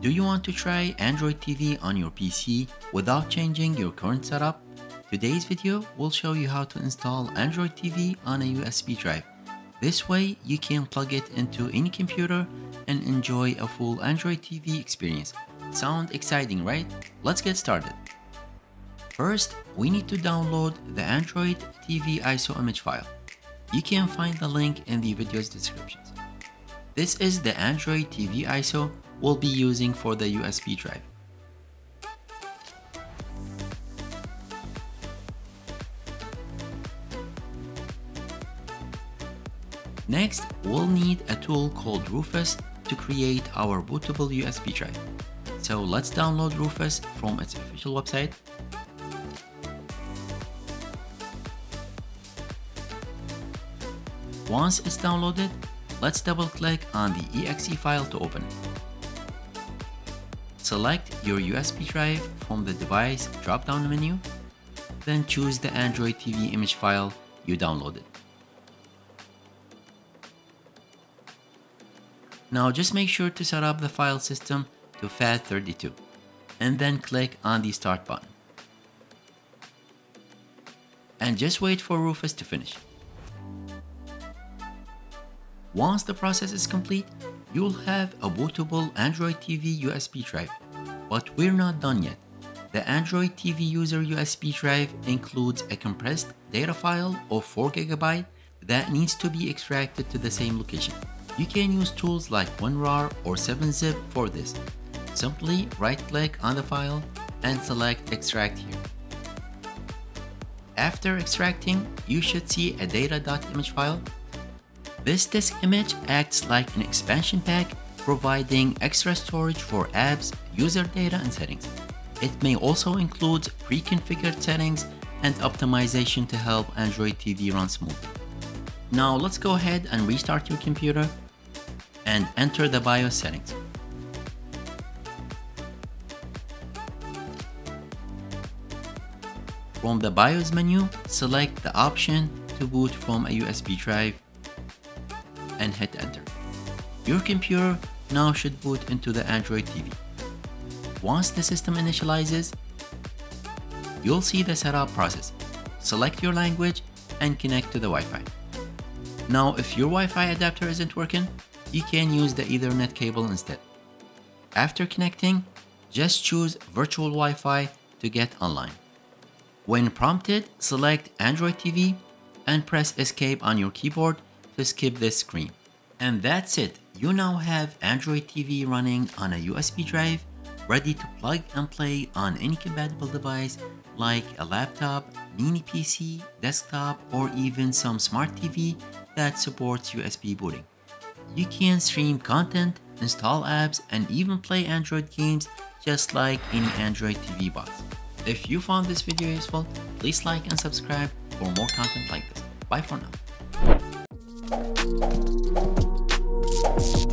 Do you want to try Android TV on your PC without changing your current setup? Today's video will show you how to install Android TV on a USB drive. This way, you can plug it into any computer and enjoy a full Android TV experience. Sound exciting, right? Let's get started. First, we need to download the Android TV ISO image file. You can find the link in the video's description. This is the Android TV ISO we'll be using for the USB drive. Next, we'll need a tool called Rufus to create our bootable USB drive. So let's download Rufus from its official website. Once it's downloaded, let's double click on the exe file to open it. Select your USB drive from the device drop-down menu, then choose the Android TV image file you downloaded. Now just make sure to set up the file system to FAT32 and then click on the start button. And just wait for Rufus to finish. Once the process is complete, you'll have a bootable Android TV USB drive. But we're not done yet. The Android TV user USB drive includes a compressed data file of 4GB that needs to be extracted to the same location. You can use tools like WinRAR or 7-Zip for this. Simply right-click on the file and select Extract here. After extracting, you should see a data.image file. This disk image acts like an expansion pack, providing extra storage for apps, user data, and settings. It may also include pre-configured settings and optimization to help Android TV run smoothly. Now let's go ahead and restart your computer and enter the BIOS settings. From the BIOS menu, select the option to boot from a USB drive and hit enter. Your computer now should boot into the Android TV. Once the system initializes, you'll see the setup process. Select your language and connect to the Wi-Fi. Now, if your Wi-Fi adapter isn't working, you can use the Ethernet cable instead. After connecting, just choose Virtual Wi-Fi to get online. When prompted, select Android TV and press Escape on your keyboard to skip this screen. And that's it, you now have Android TV running on a USB drive, ready to plug and play on any compatible device like a laptop, mini PC, desktop, or even some smart TV that supports USB booting. You can stream content, install apps, and even play Android games just like any Android TV box. If you found this video useful, please like and subscribe for more content like this. Bye for now. Bye.